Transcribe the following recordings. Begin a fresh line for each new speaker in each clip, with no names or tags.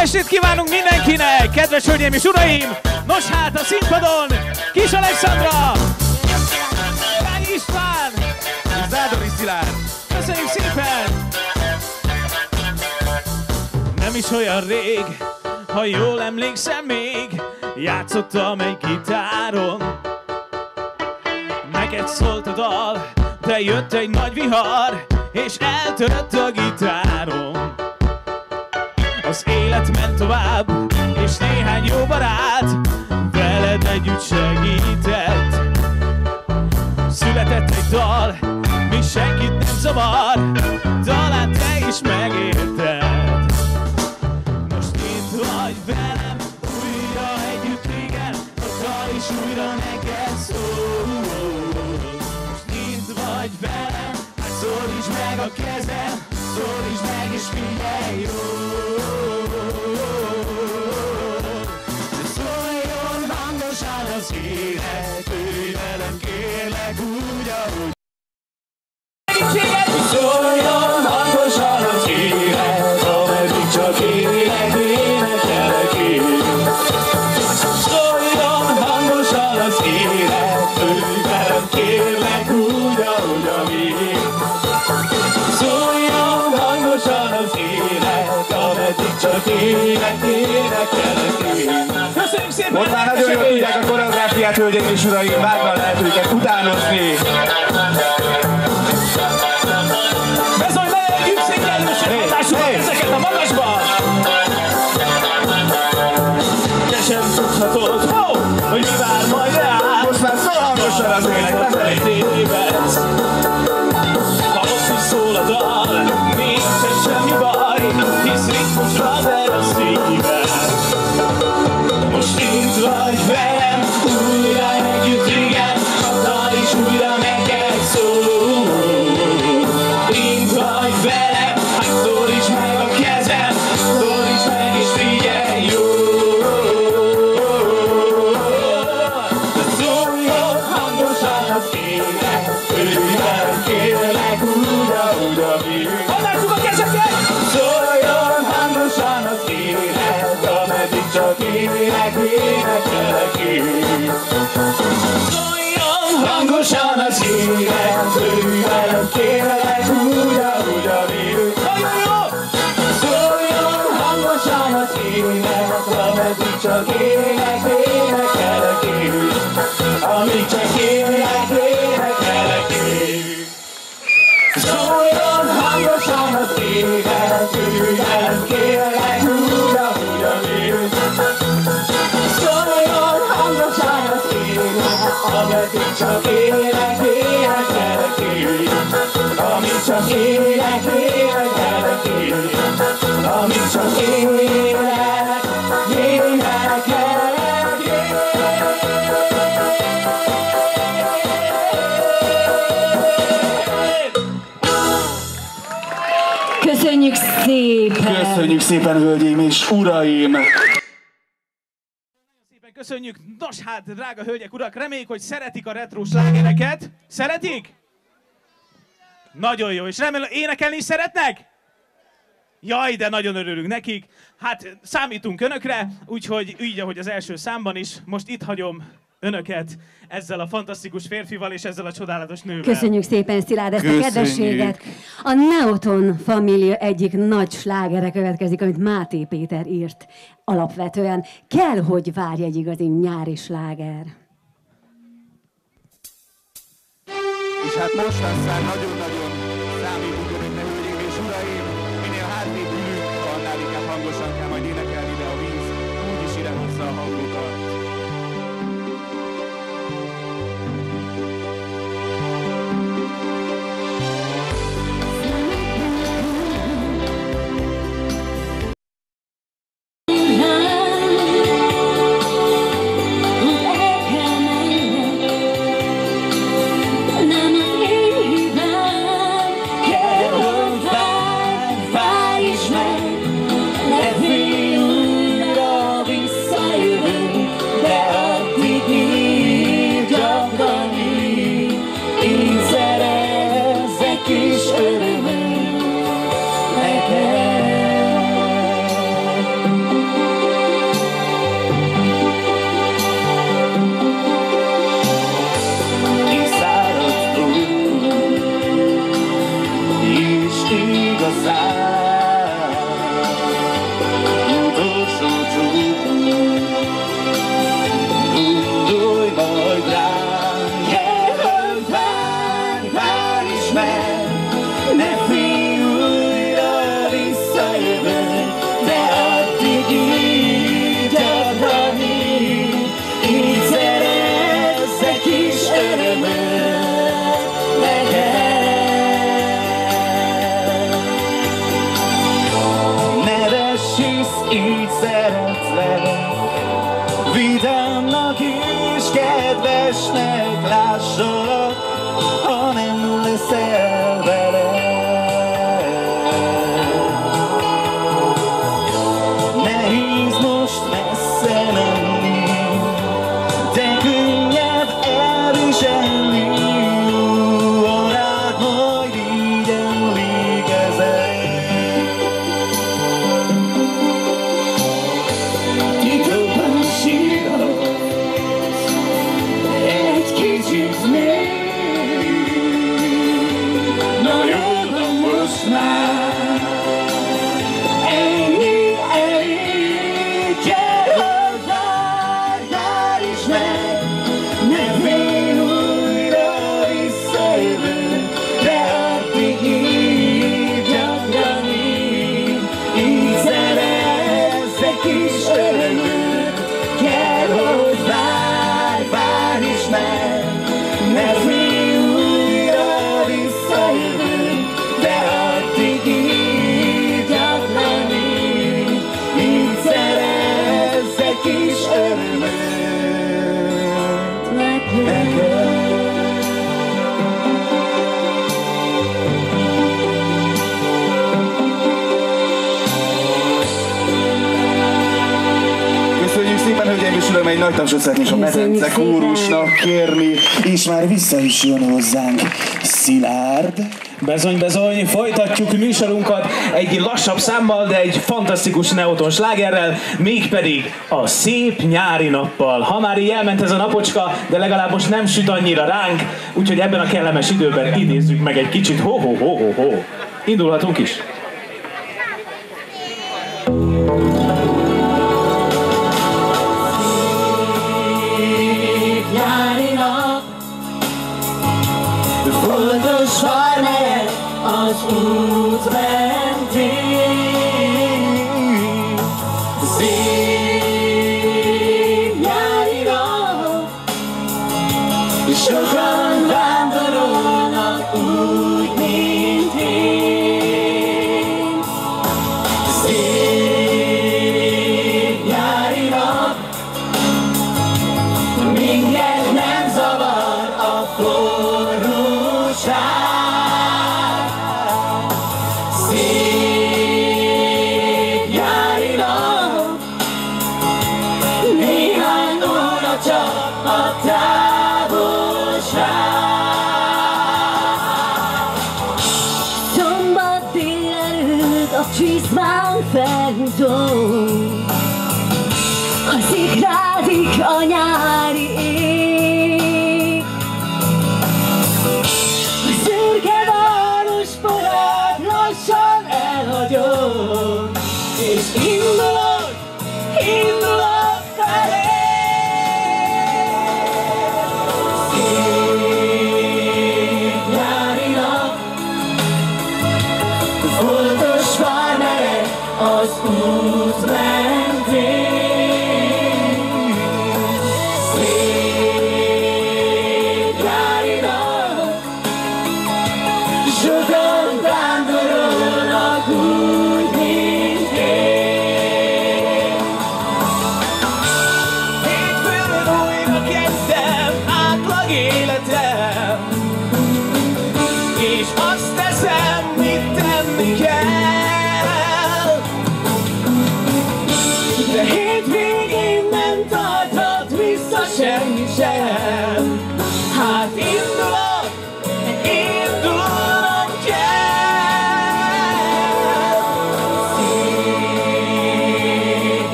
estét kívánunk mindenkinek, kedves hölgyeim és uraim! Nos hát a színpadon Kis Alexandra, Lány István Zádori Szilárd. Köszönjük szépen! Nem is olyan rég, ha jól emlékszem még, játszottam egy gitáron. Neked szólt a dal, de jött egy nagy vihar, és eltörött a gitárom. Az élet ment tovább, és néhány jó barát veled együtt segített. Született egy dal, mi senkit nem zavar, talán te is megérted. Most itt vagy velem, újra együtt igen, a dal is újra neked szól. Most itt vagy velem, hát szólíts meg a kezem, szólíts meg és figyelj jól.
Most már nagyon jól tudják a koreográfiát, hölgyeim és uraim, bátran lehet őket utánozni.
Oh, hogy mi vár majd rá.
Most már szól hangosan az ének,
hangosan az élet, ülj velem kérlek úgy, ahogy a víz. Nagyon jó! Szóljon hangosan
Köszönjük szépen,
hölgyeim és uraim!
Köszönjük. Nos hát, drága hölgyek, urak, reméljük, hogy szeretik a retro slágereket. Szeretik? Nagyon jó. És remélem, énekelni is szeretnek? Jaj, de nagyon örülünk nekik. Hát számítunk önökre, úgyhogy így, ahogy az első számban is, most itt hagyom önöket ezzel a fantasztikus férfival és ezzel a csodálatos nővel.
Köszönjük szépen, Szilárd, ezt
Köszönjük.
a kedvességet. A Neoton Família egyik nagy slágere következik, amit Máté Péter írt. Alapvetően kell, hogy várj egy igazi nyári sláger.
És hát most aztán nagyon-nagyon medence kórusnak kérni, és már vissza is jön hozzánk Szilárd.
Bezony, bezony, folytatjuk műsorunkat egy lassabb számmal, de egy fantasztikus neoton slágerrel, mégpedig a szép nyári nappal. Ha már így elment ez a napocska, de legalább most nem süt annyira ránk, úgyhogy ebben a kellemes időben idézzük meg egy kicsit. Ho-ho-ho-ho-ho. Indulhatunk is.
Woods Bandit.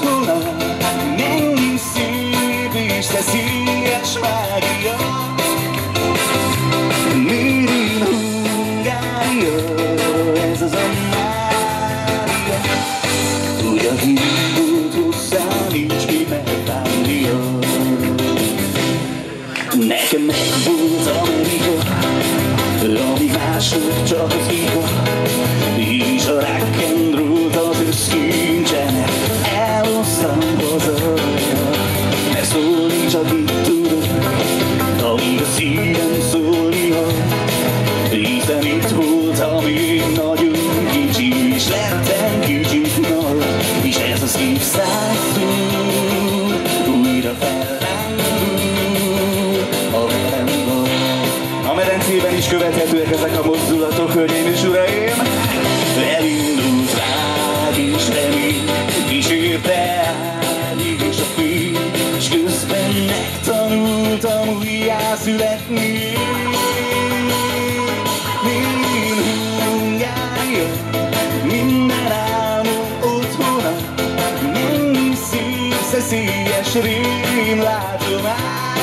Álmom otthona, mennyi szép és újjászületni. Én Hungária, minden álmom otthona, mennyi szép, szeszélyes rém látom át.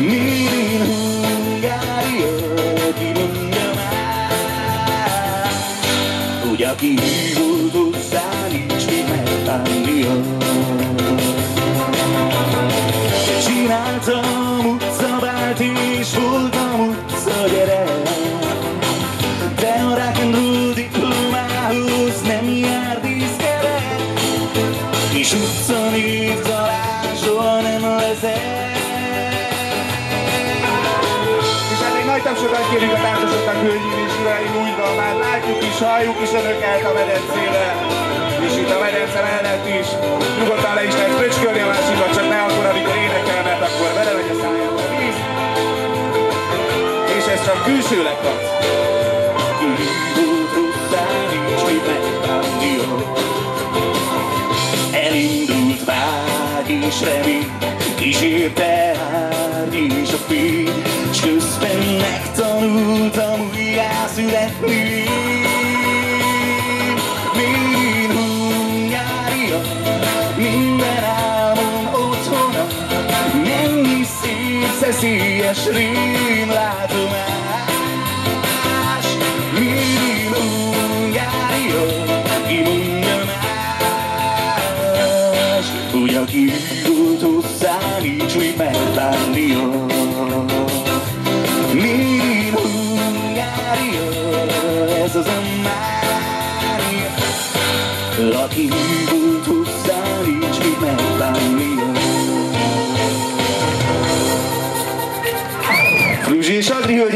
Made in Hungária, ki mondja már, hogy aki
halljuk is önöket a medencébe. És itt a medence mellett is nyugodtan le is lehet fröcskölni a másikat, csak ne akkor, amikor énekel, mert akkor belemegy a szájába víz. És ez csak külsőleg van.
Elindult vágy és remény, kísérte árny és a fény, s közben megtanultam újjászületni. Szeszélyes rém látomás. Made in Hungária, ki mondja más, hogy aki volt hozzá, nincs mit megbánnia.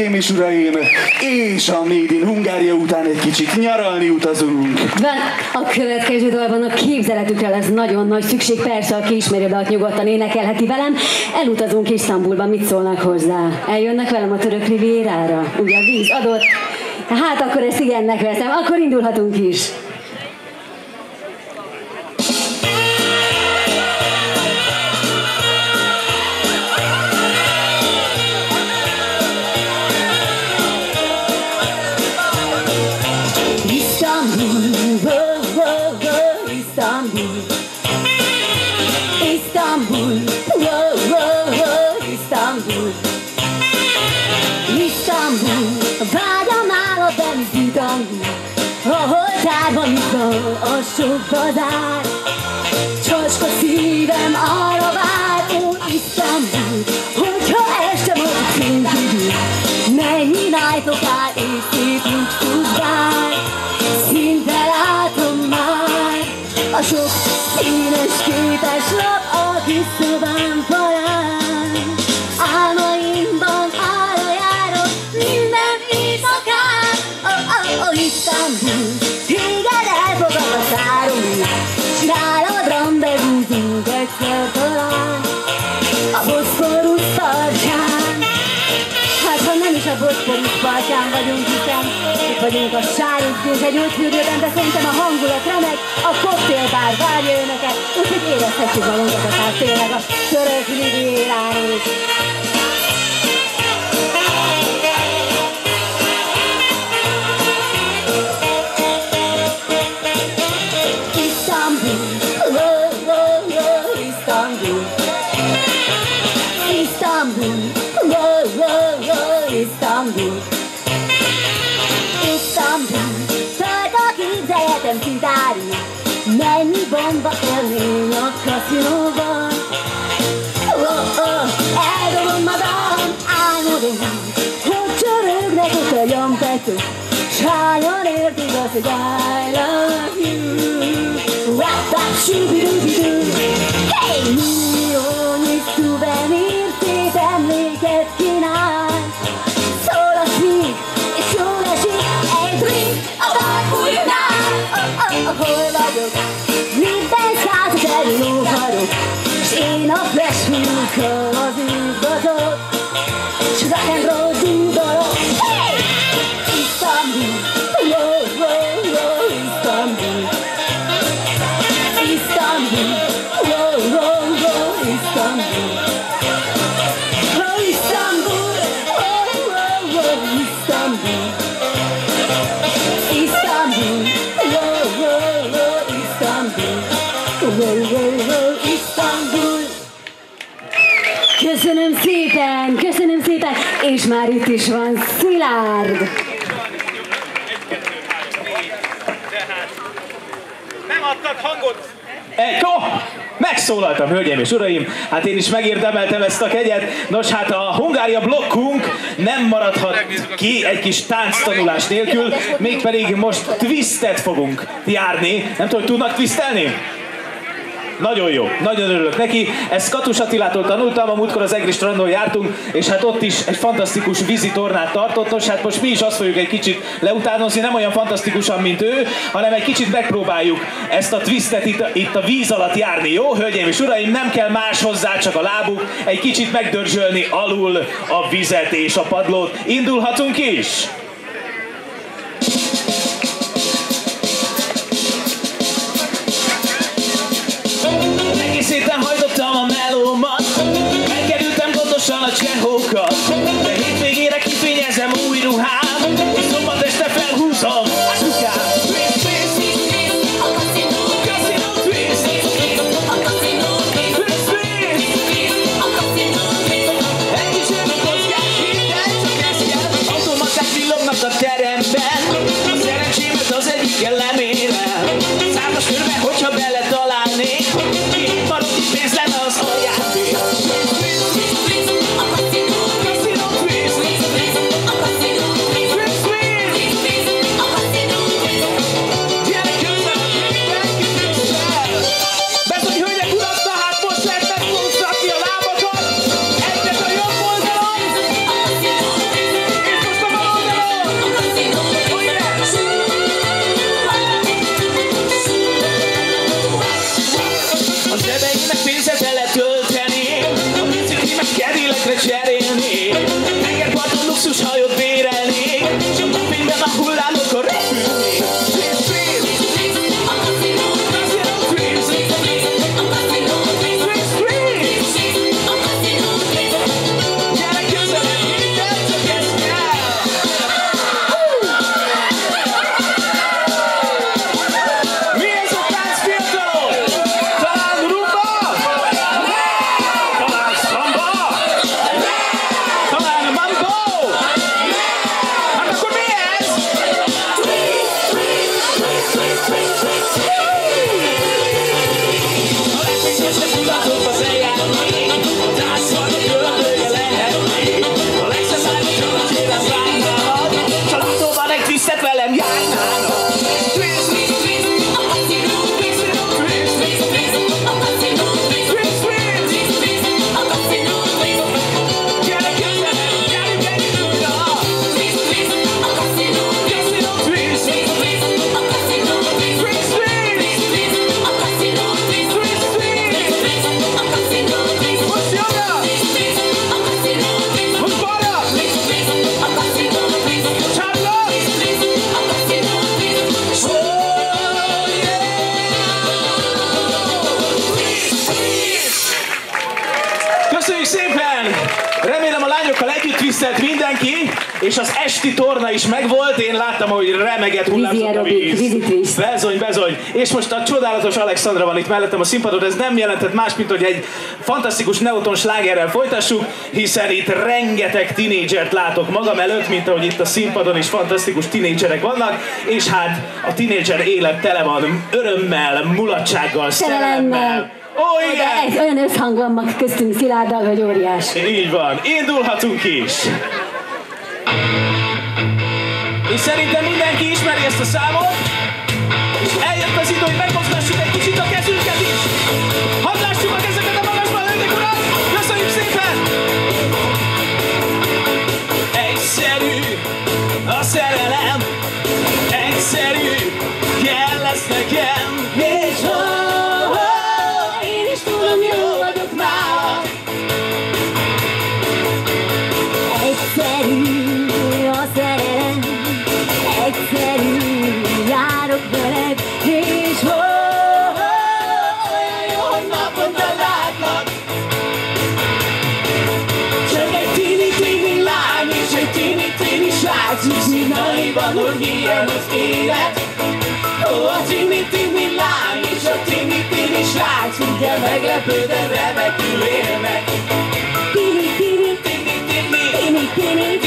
Hölgyeim és uraim, és a Made in Hungária után egy kicsit nyaralni utazunk.
Van a következő dalban a képzeletükre lesz nagyon nagy szükség, persze, aki ismeri a dalt, nyugodtan énekelheti velem. Elutazunk Isztambulba, mit szólnak hozzá? Eljönnek velem a török rivérára? Ugye a víz adott? Hát akkor ezt igennek veszem, akkor indulhatunk is.
Sok bazár. Csaska szívem arra vár, ó Istanbul, hogyha este majd fénykívül, mennyi nájtok áll és szép, mint futbál. Szinte látom már a sok színes képes lap vagyunk a Sárítkéz egy útfürdőben, de szerintem a hangulat remek, a koktélbár várja önöket, úgyhogy érezhetjük magunkat akár tényleg a török rivérán. hurt because I love you. Rap, rap, shoo, doo, doo, doo. Hey!
Köszönöm szépen, köszönöm szépen, és már itt is van Szilárd.
Nem adtak hangot!
Egy, oh, megszólaltam, hölgyeim és uraim, hát én is megérdemeltem ezt a kegyet. Nos, hát a Hungária blokkunk nem maradhat ki egy kis tánctanulás nélkül, mégpedig most twistet fogunk járni. Nem tudom, hogy tudnak twistelni? Nagyon jó, nagyon örülök neki. Ezt Katus Attilától tanultam, a múltkor az Egri strandon jártunk, és hát ott is egy fantasztikus vízitornát tartott. Nos, hát most mi is azt fogjuk egy kicsit leutánozni, nem olyan fantasztikusan, mint ő, hanem egy kicsit megpróbáljuk ezt a twistet itt, itt a víz alatt járni. Jó, hölgyeim és uraim, nem kell más hozzá, csak a lábuk, egy kicsit megdörzsölni alul a vizet és a padlót. Indulhatunk is! Egész héten hajtottam a melómat Megkerültem gondosan a csehókat Alexandra van itt mellettem a színpadon. Ez nem jelentett más, mint hogy egy fantasztikus neoton slágerrel folytassuk, hiszen itt rengeteg tinédzsert látok magam előtt, mint ahogy itt a színpadon is fantasztikus tinédzserek vannak, és hát a tinédzser élet tele van örömmel, mulatsággal,
Szerelemmel.
Ó, oh, igen!
ez olyan összhang van köztünk Szilárddal, hogy óriás.
Így van, indulhatunk is! És szerintem mindenki ismeri ezt a számot, lesz nekem, és oh, én is tudom, jó vagyok már.
Egyszerű a szerelem, egyszerű járok veled, és ho,
Olyan jó, hogy naponta látlak Csak egy tini-tini lány és egy tini-tini srác Hiszi naivan, hogy ilyen az élet Ugye meglepődve remekül élnek
tini tini,
Tini-tini,
tini tini,
tini-tini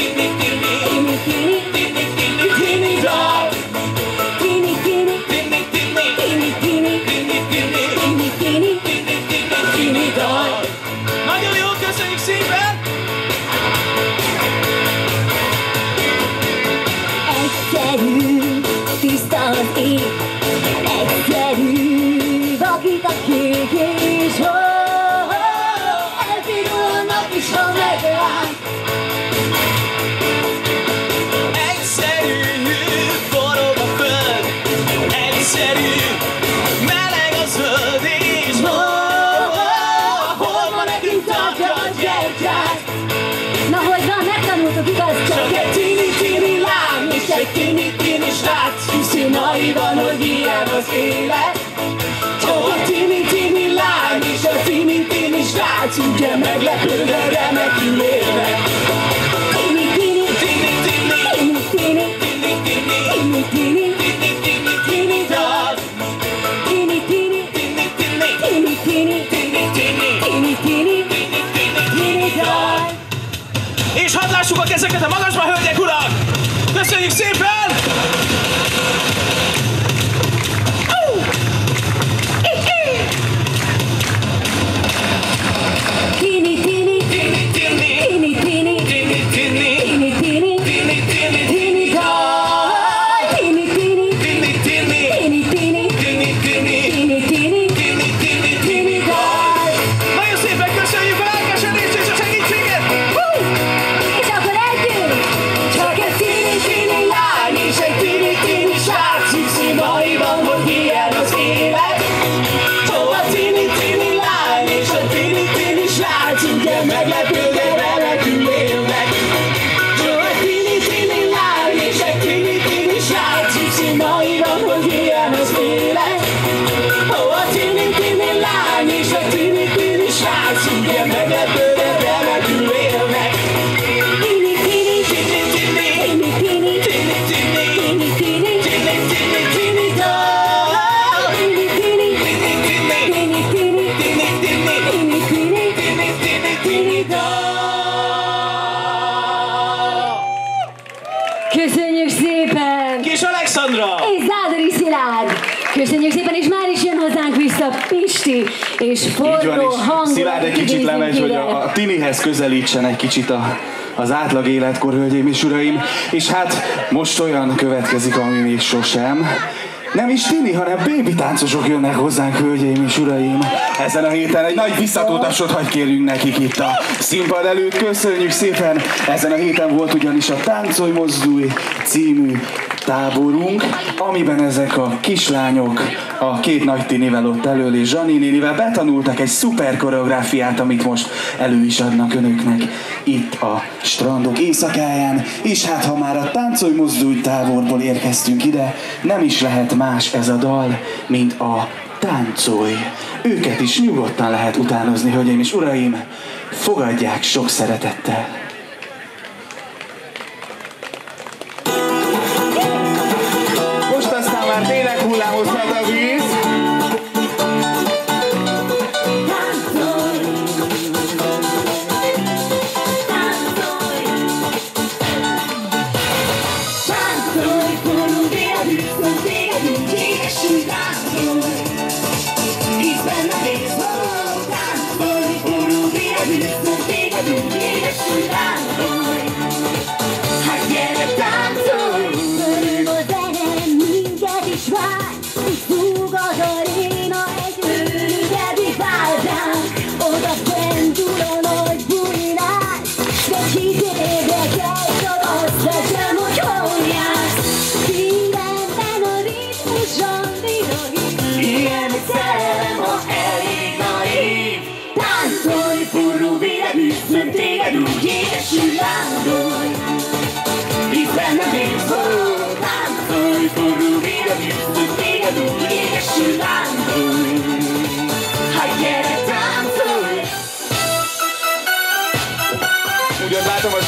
naivan, hogy ilyen az élet. Ó, a tini-tini lány, és a tini-tini srác, ugye meglepődve remekül élnek.
Tini tini,
Tini-tini,
tini tini,
tini-tini,
tini tini,
tini-tini tini-tini,
tini tini,
tini-tini. És hadd lássuk a kezeket a magasba,
vissza Pisti, és forró hangulat.
Szilárd egy kicsit lemegy, hogy a, a tinihez közelítsen egy kicsit a, az átlag életkor, hölgyeim és uraim. És hát most olyan következik, ami még sosem. Nem is tini, hanem baby táncosok jönnek hozzánk, hölgyeim és uraim. Ezen a héten egy nagy visszatódásot hagy kérjünk nekik itt a színpad előtt. Köszönjük szépen! Ezen a héten volt ugyanis a Táncolj Mozdulj című táborunk, amiben ezek a kislányok a két nagy tinivel ott elől és Zsani nénivel betanultak egy szuper koreográfiát, amit most elő is adnak önöknek itt a strandok éjszakáján, és hát ha már a táncolj mozdulj táborból érkeztünk ide, nem is lehet más ez a dal, mint a táncolj.
Őket is nyugodtan lehet utánozni, hölgyeim és uraim, fogadják sok szeretettel. Fórmula Osado.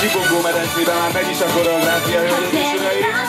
zsibongó medencében már megy is a koreográfia, hölgyeim és uraim.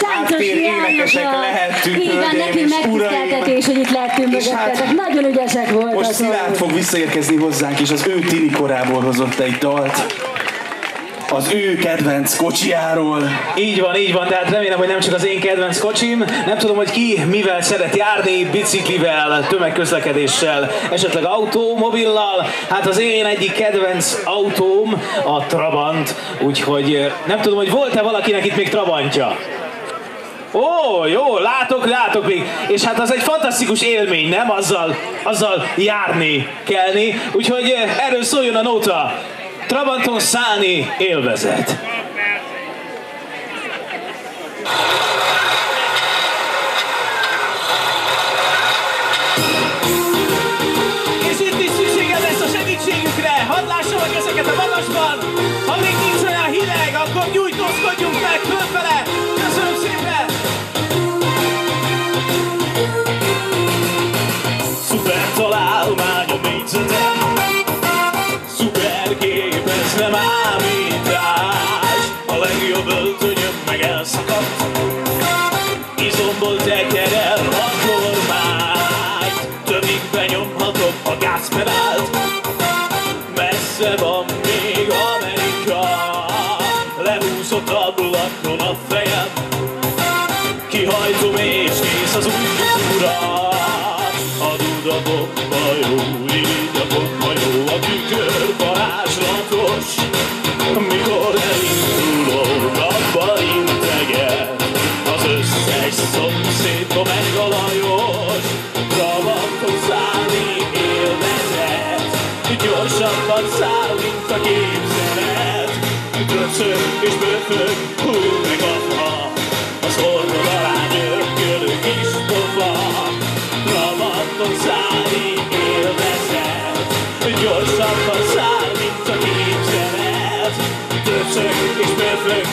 táncos
énekesek lehettünk.
Így van,
neki
megtiszteltetés, hogy itt lettünk
hát
mögöttetek. Hát, Nagyon ügyesek voltak.
Most szóval. Szilárd fog visszaérkezni hozzánk, és az ő tini korából hozott egy dalt az ő kedvenc kocsiáról.
Így van, így van, tehát remélem, hogy nem csak az én kedvenc kocsim, nem tudom, hogy ki mivel szeret járni, biciklivel, tömegközlekedéssel, esetleg autómobillal. Hát az én egyik kedvenc autóm a Trabant, úgyhogy eh, nem tudom, hogy volt-e valakinek itt még Trabantja? Ó, jó, látok, látok még. És hát az egy fantasztikus élmény, nem? Azzal, azzal járni, kelni. Úgyhogy eh, erről szóljon a nóta. Trabanton szállni élvezet. kihajtom és kész az új kultúra. A dudabokba jó, igyabokba jó, a tükör varázslatos. Mikor elindulok, abba integet, az összes szomszédba meg a Lajos. Rabathoz szállni élvezet, gyorsabban száll, mint a képzelet. Többször és bőfög, hú, Gyorsabban száll, mint a gépzeret Többször és mérflök,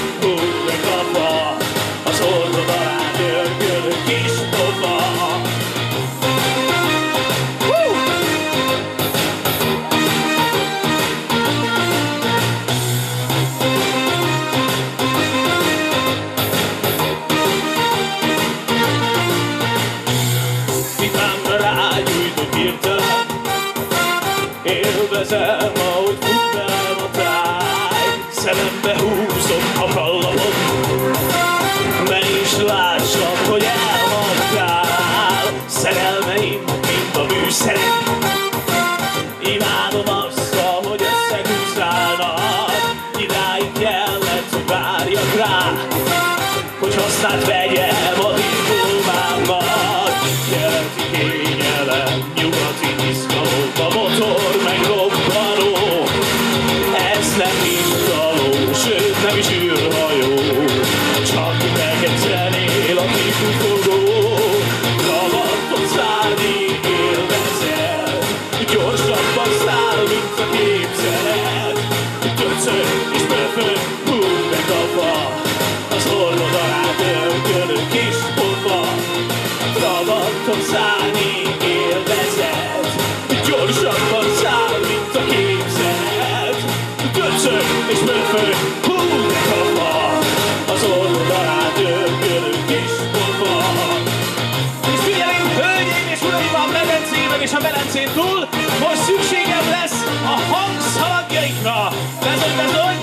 bizony, bizony.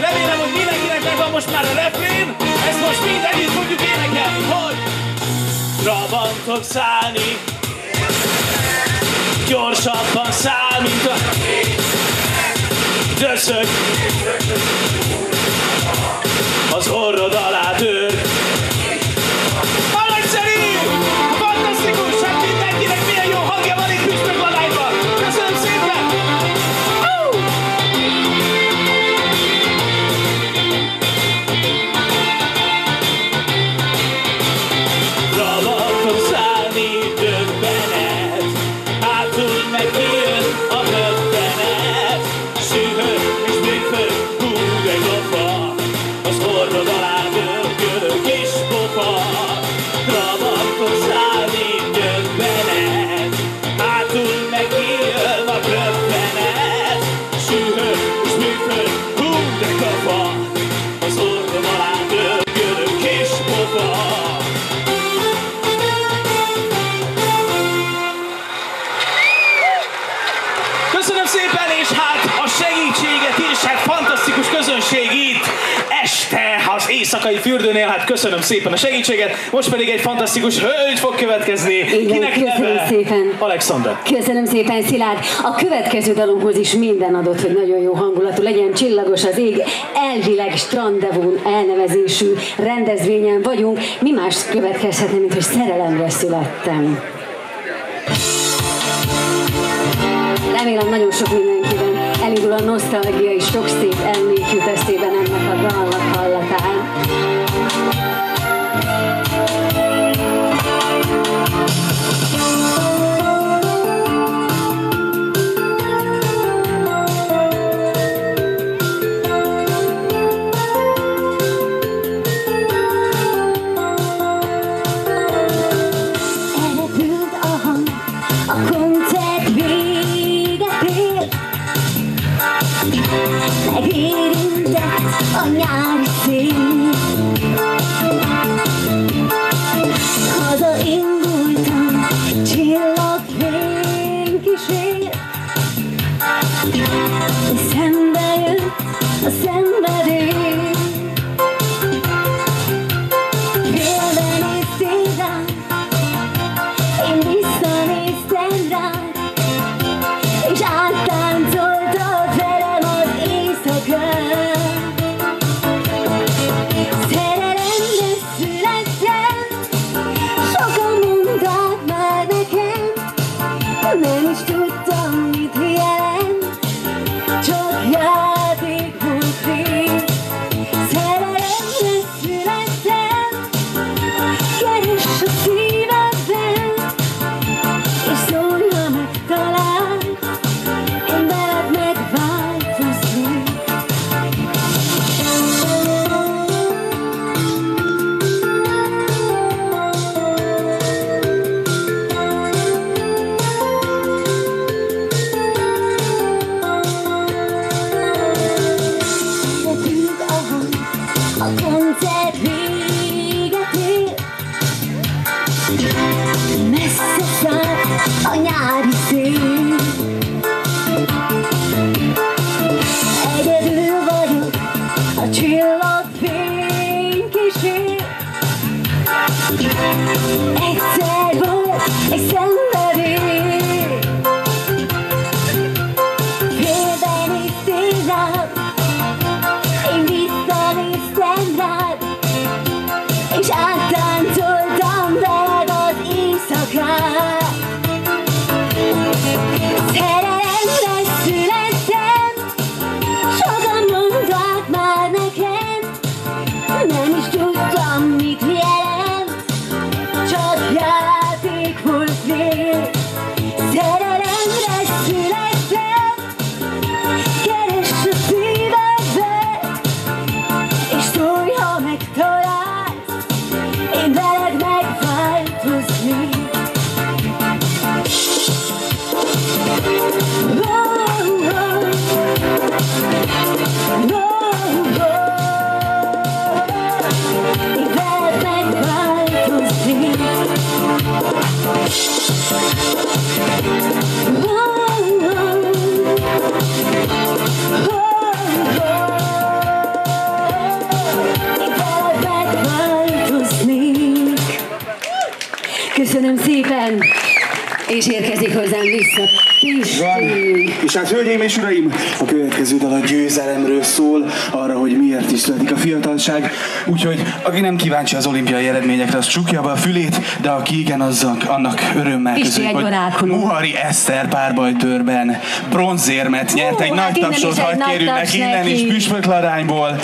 Remélem, hogy mindenkinek megvan most már a refrén. Ezt most mind együtt fogjuk énekelni, hogy... Trabantok szállni. Gyorsabban száll, mint a... Döszög. Az orrod alá tör. Köszönöm szépen a segítséget. Most pedig egy fantasztikus hölgy fog következni.
Igen,
Kinek
köszönöm
neve?
szépen.
Alexander.
Köszönöm szépen, Szilárd. A következő dalomhoz is minden adott, hogy nagyon jó hangulatú legyen. Csillagos az ég. Elvileg Strandevon elnevezésű rendezvényen vagyunk. Mi más következhetne, mint hogy szerelemre születtem. Remélem nagyon sok mindenkiben elindul a nosztalgia és sok szép emlék jut eszében ennek a dalnak hallatán.
és
uraim, a következő dal a győzelemről szól, arra, hogy miért is születik a fiatalság. Úgyhogy aki nem kíváncsi az olimpiai eredményekre, az csukja be a fülét, de aki igen, azzak, annak örömmel
közül,
hogy Muhari Eszter párbajtőrben bronzérmet nyert, egy
Hú,
nagy
hát
tapsot
hagyd
kérünk neki, innen is püspöklarányból.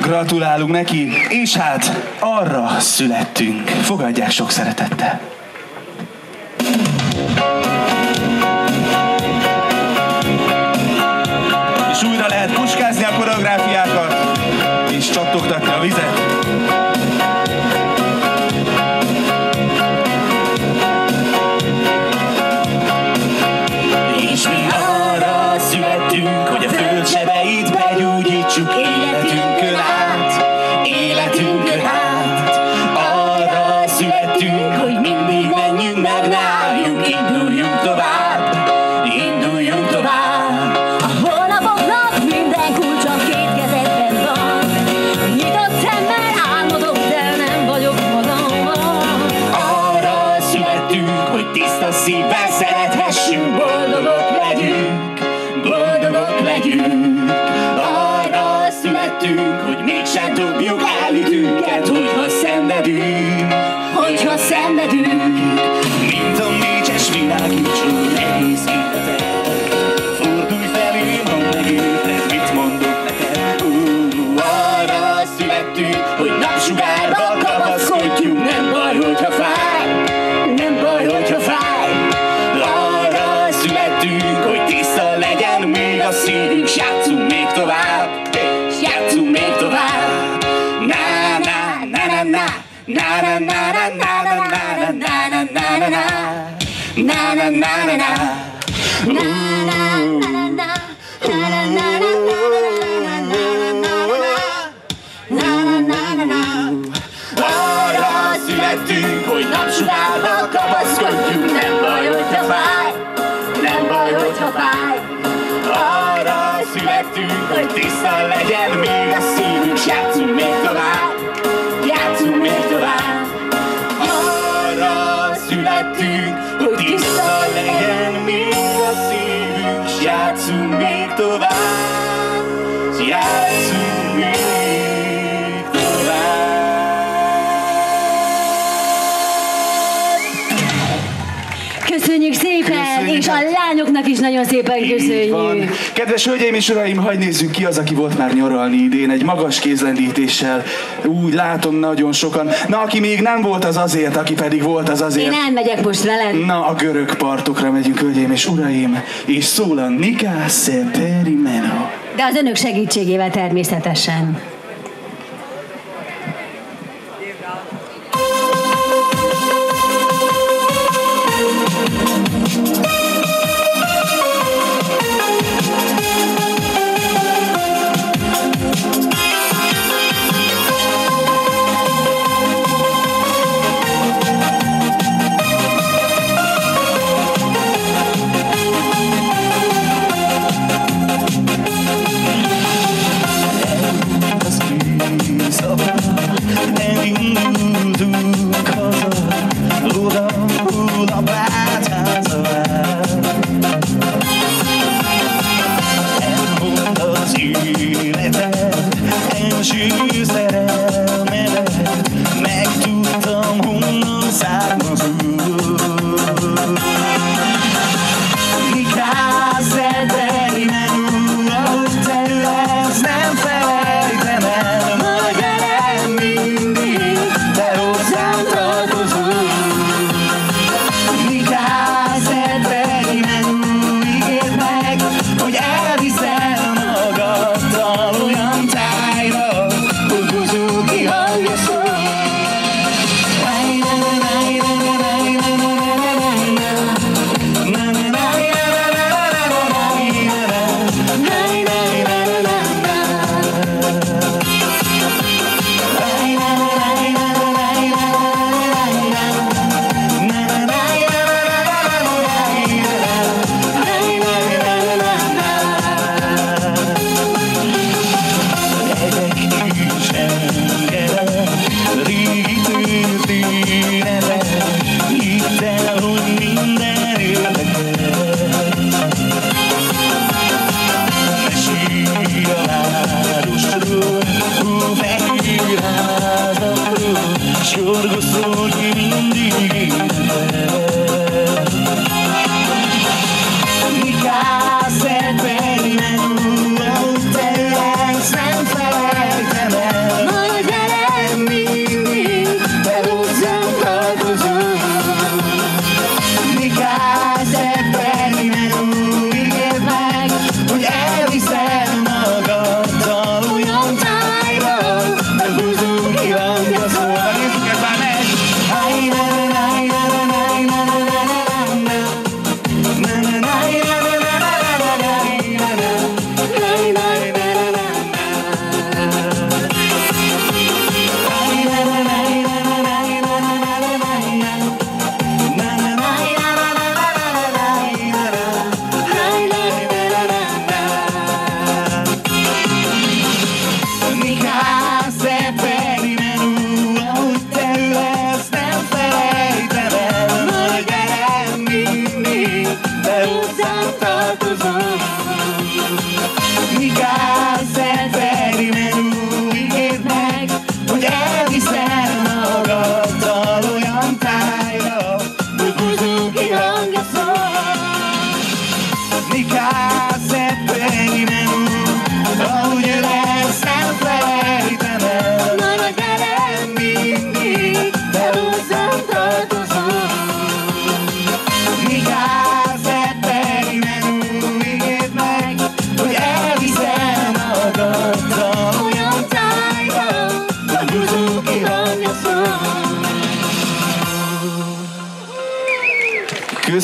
Gratulálunk neki, és hát arra születtünk. Fogadják sok szeretettel. tak já that? na na na.
is nagyon szépen köszönjük.
Kedves hölgyeim és uraim, hagyj nézzünk ki az, aki volt már nyaralni idén, egy magas kézlendítéssel. Úgy látom, nagyon sokan. Na, aki még nem volt, az azért, aki pedig volt, az azért.
Én elmegyek most veled.
Na, a görög partokra megyünk, hölgyeim és uraim, és szól a Nikász Perimeno.
De az önök segítségével természetesen.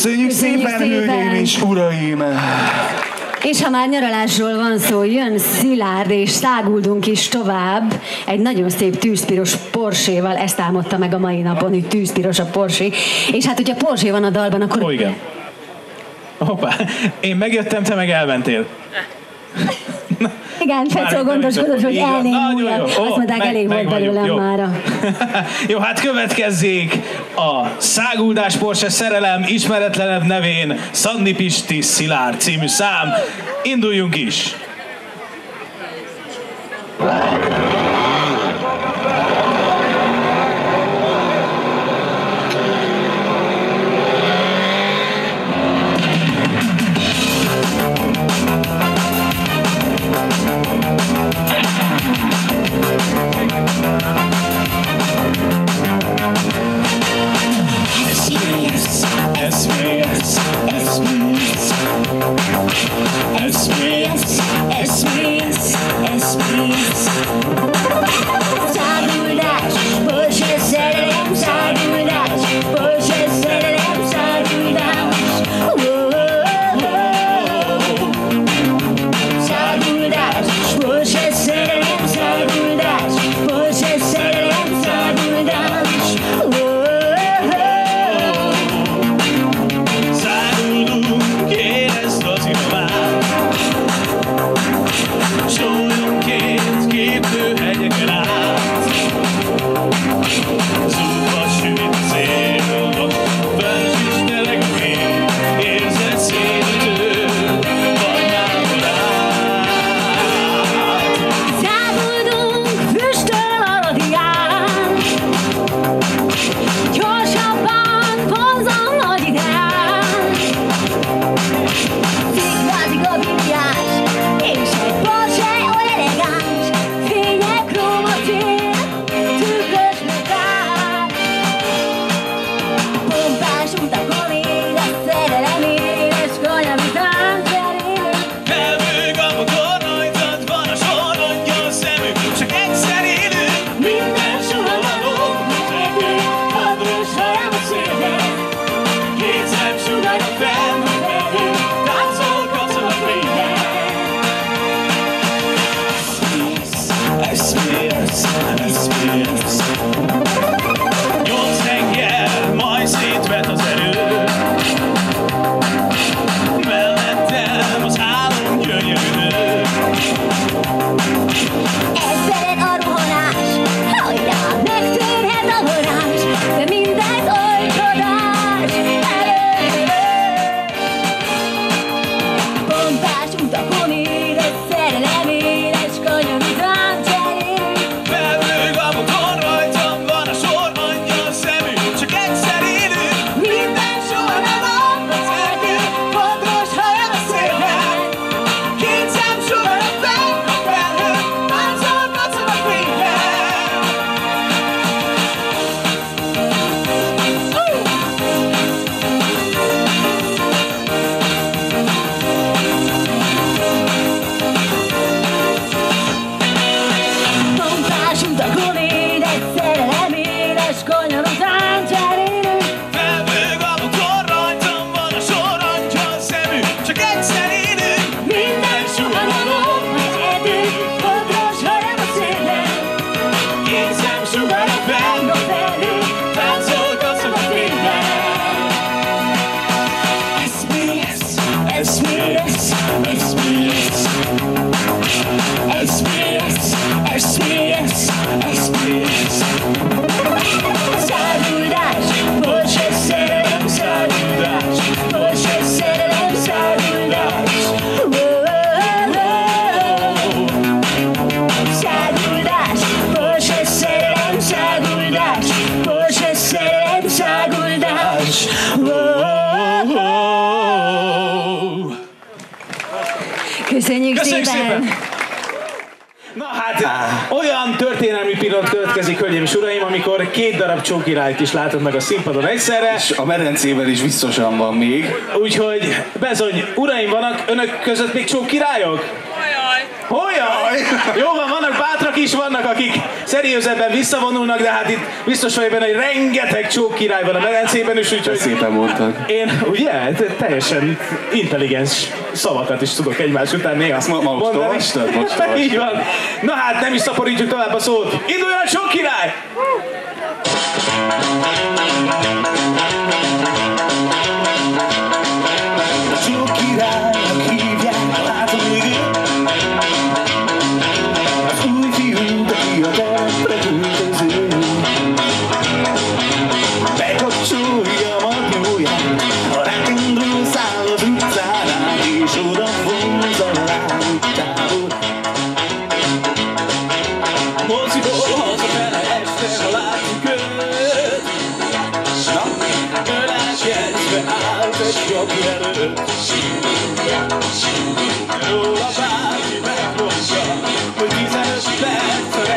Köszönjük,
Köszönjük
szépen,
szépen!
hölgyeim és uraim!
És ha már nyaralásról van szó, jön Szilárd, és száguldunk is tovább egy nagyon szép tűzpiros Porséval. Ezt álmodta meg a mai napon, hogy tűzpiros a Porsé. És hát, hogyha Porsé van a dalban, akkor
Ó, igen. Hoppá, én megjöttem, te meg elmentél.
Igen, Fecó gondoskodott, hogy elnémulja. Azt mondták, elég volt
meg vagyunk.
belőlem
Jó.
mára.
Jó, hát következzék a Száguldás Porsche szerelem ismeretlenebb nevén Szanni Pisti Szilárd című szám. Induljunk is!
SVS,
két darab csókirályt is látod meg a színpadon egyszerre.
És a medencében is biztosan van még.
Úgyhogy bezony, uraim vannak, önök között még csókirályok? Hogyan? Jó van, vannak bátrak is, vannak, akik szeriőzebben visszavonulnak, de hát itt biztos vagyok benne, hogy rengeteg csók király van a medencében is, úgyhogy
Szépen mondtad.
én ugye te- teljesen intelligens szavakat is tudok egymás után néha
Azt ma- ma most olvastad? Most.
Így van. Na hát nem is szaporítjuk tovább a szót. Induljon a csók király!
Thank you.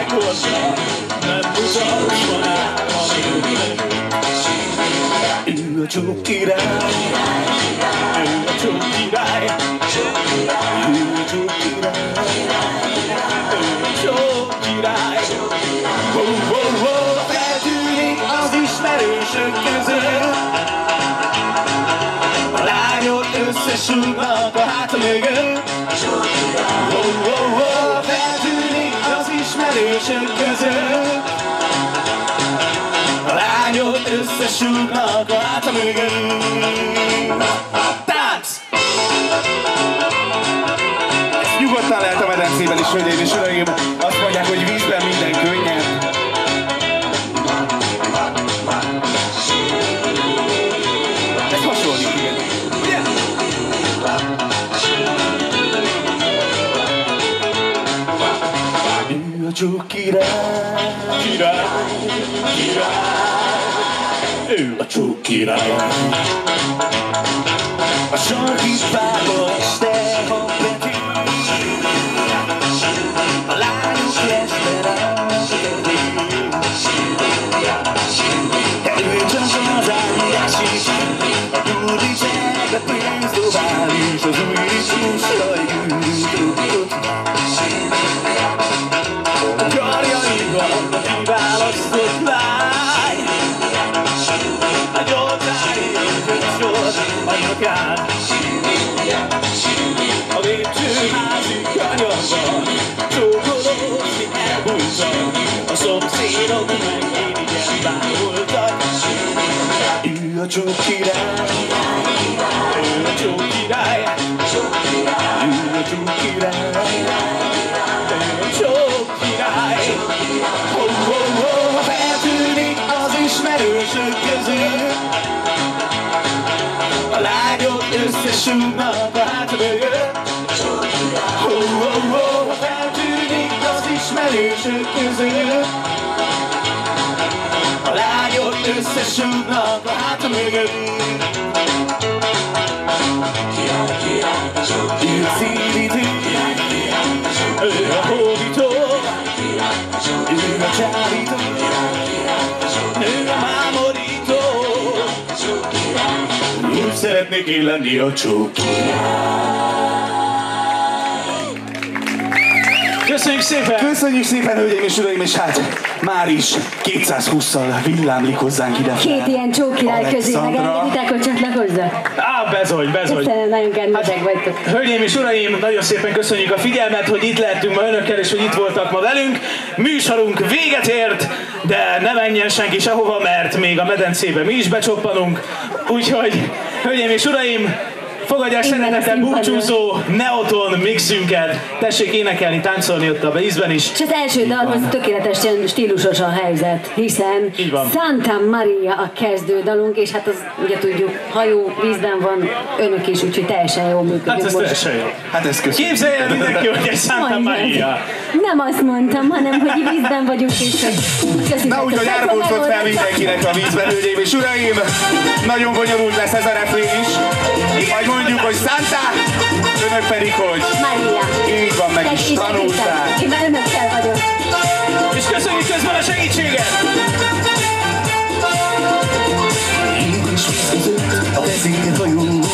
Perc a rekordja Nem mutasson ám a Ő a csók király a csók király a csók király a csók király wow, wow, feltűnik az ismerősök között A lányok a háta ismerősök között A lányok összesúgnak a háta mögött Tánc!
Nyugodtan lehet a medencében is, hölgyeim és uraim. Azt mondják, hogy vízben minden könnyen.
Ő a csók király, király, király. Ő a csók király. A sarki párba este habbetik. A lányok lesbe rákedik. De ő csak az állásik. A gyúri cserbe pénzt dobál, és a csók király Ő a csók király Ő a csók király Csók király oh, oh, oh, Feltűnik az ismerősök közül A lányok összesúgnak a hát mögött oh, oh, oh, Feltűnik az ismerősök közül A összesúgnak a hát mögött Ő szívítő ő a hódító, ő a csábító, ő a mámorító. Úgy szeretnék én lenni a csók.
Köszönjük szépen!
Köszönjük szépen, hölgyeim és uraim, és hát már is 220-szal villámlik hozzánk ide.
Két ilyen csókirály közé
Alexandra.
megengeditek, hogy csatlakozzak?
Á, bezony, bezony.
Köszönöm, nagyon kedvesek vagytok.
Hölgyeim és uraim, nagyon szépen köszönjük a figyelmet, hogy itt lehetünk ma önökkel, és hogy itt voltak ma velünk. Műsorunk véget ért, de ne menjen senki sehova, mert még a medencébe mi is becsoppanunk. Úgyhogy, hölgyeim és uraim, fogadják
Innen a
szeretettel búcsúzó Neoton mixünket. Tessék énekelni, táncolni ott a ízben is.
És az első dalhoz tökéletesen stílusos a helyzet, hiszen. Santa Maria a kezdő dalunk, és hát az ugye tudjuk, hajó vízben van, önök is, úgyhogy teljesen jól működik
Hát ez
most.
teljesen jó.
Hát ezt köszönjük.
Képzelj el mindenki, hogy egy Santa
Mondjad.
Maria.
Nem azt mondtam, hanem hogy vízben vagyunk, és hogy.
Na úgyhogy árultott fel mindenkinek a vízben, hölgyeim és uraim. Nagyon bonyolult lesz ez a refrén is. Majd mondjuk, hogy Santa
Önök pedig hogy?
Maria.
Így van, meg is tanulták.
Én már önökkel vagyok.
És köszönjük közben a segítséget!
Én is a vezér hajótra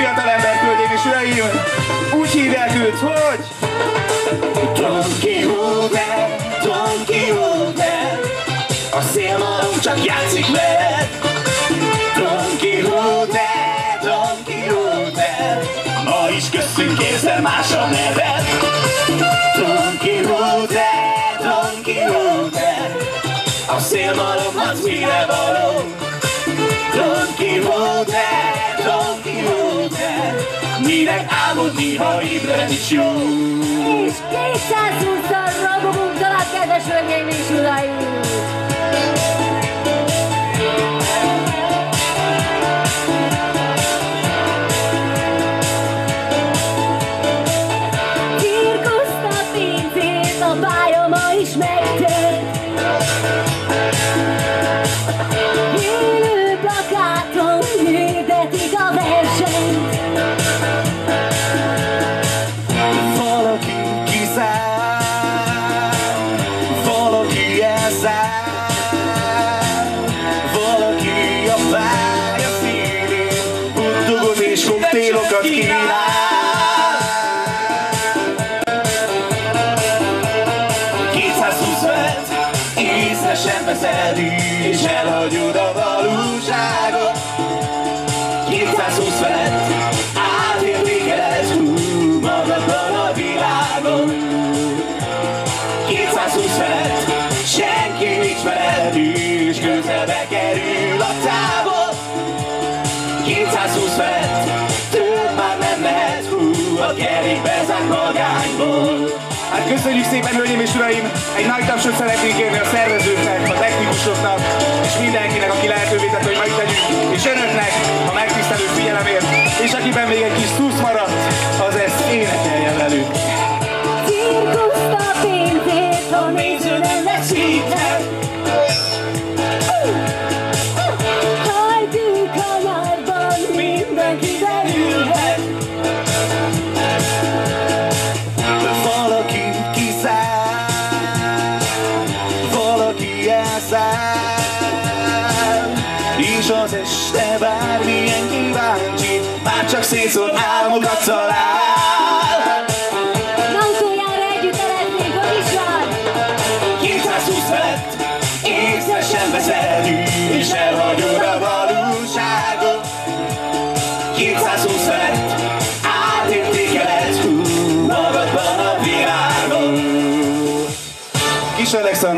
ismeri ezt a fiatal embert, hölgyeim és uraim. Úgy hívják őt, hogy...
Don Quixote, Don Quixote. A szélmalom csak játszik veled. Don Quixote, Don Quixote. Ma is köztünk érzel más a neved. Don Quixote, Don Quixote. A szélmalom az mire való? Don Quixote Minek álmodni, ha ébred is jó
És 220-szor robogunk tovább, kedves és uraim!
Szépen, hölgyeim és uraim! Egy nagy tapsot szeretnénk kérni a szervezőknek, a technikusoknak, és mindenkinek, aki lehetővé tette, hogy ma itt legyünk, és önöknek a megtisztelő figyelemért, és akiben még egy kis tusz maradt, az ezt énekelje velünk.
Ha nézőn ennek
Szíved,
Hajdú
elszáll, és az este bármilyen kíváncsi, már csak szétszórt álmokat talál.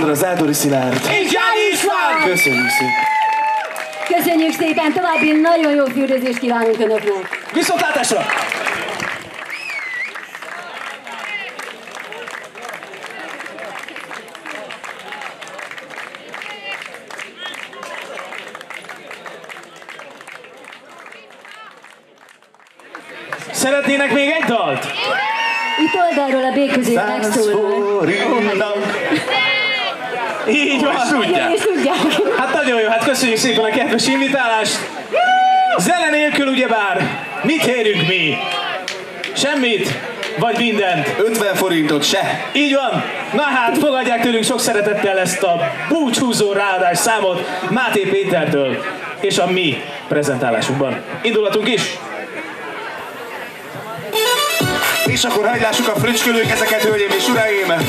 Alexandra Zádori Szilárd.
Igen, is van!
Köszönjük szépen!
Köszönjük szépen, további nagyon jó fürdőzést kívánunk Önöknek!
Viszontlátásra! Szeretnének még egy dalt?
Itt oldalról a B közé megszólal.
Így van.
És
Igen,
tudják.
és tudják.
Hát nagyon jó, hát köszönjük szépen a kedves invitálást. Zene nélkül ugyebár mit érünk mi? Semmit? Vagy mindent?
50 forintot se.
Így van. Na hát, fogadják tőlünk sok szeretettel ezt a búcsúzó ráadás számot Máté Pétertől és a mi prezentálásunkban. Indulatunk is?
És akkor hagyd a fröcskölő kezeket, hölgyeim és uraim!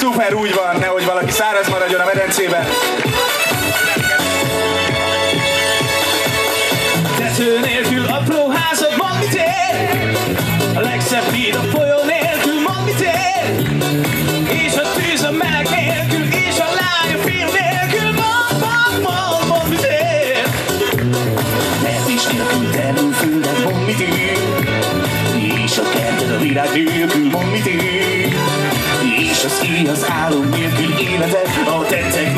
Szuper úgy van, nehogy valaki száraz maradjon a medencében.
Tető nélkül apró házakban mit ér? A legszebb híd a folyó nélkül mond mit ér? És a tűz a meleg nélkül, és a lány a film nélkül mond, mond, mond, mond mit ér?
Termés nélkül termő földet mond mit ér És a kerted a virág nélkül mond mit ér És az éj az álom nélkül életed A tettek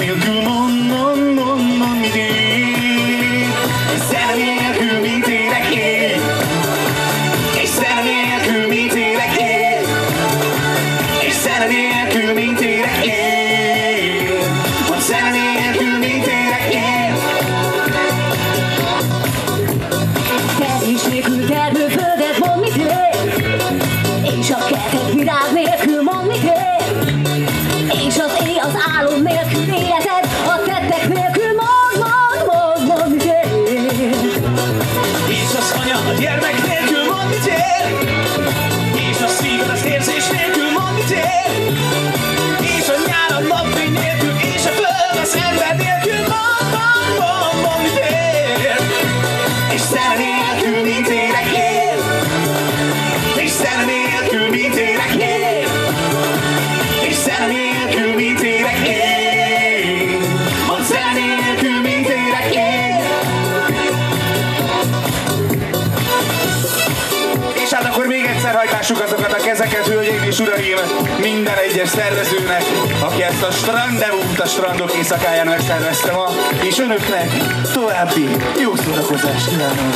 ezt a strandevút a strandok éjszakáján megszervezte ma, és önöknek további jó szórakozást kívánok.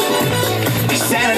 És zene